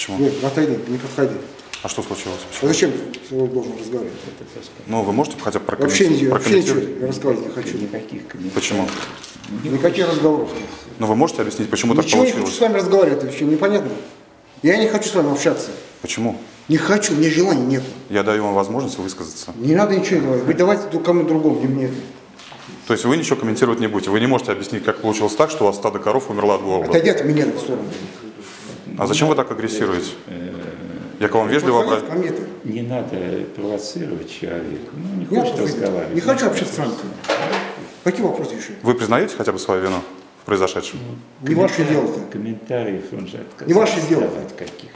Почему? Нет, отойди, не подходи. А что случилось? А Почему? зачем ты с собой должен разговаривать? Ну, вы можете хотя бы Вообще, не, прокомментировать? вообще ничего прокомментировать? я рассказывать не хочу. Никаких комментариев. Почему? Никаких разговоров. Ну, вы можете объяснить, почему так Ничего не хочу получилось? с вами разговаривать, вообще непонятно. Я не хочу с вами общаться. Почему? Не хочу, мне желания нет. Я даю вам возможность высказаться. Не надо ничего говорить. Вы давайте кому другому, не мне. То есть вы ничего комментировать не будете. Вы не можете объяснить, как получилось так, что у вас стадо коров умерло от голода. Отойди от меня в сторону. А зачем вы так агрессируете? Я к вам вежливо Подходи ко обращаюсь. Не надо провоцировать человека. Ну, не хочет разговаривать. Не хочу общаться с вами. Какие вопросы еще? Вы признаете хотя бы свою вину в произошедшем? Не ваше дело-то. Комментариев он же отказался. Не ваше дело. давать каких.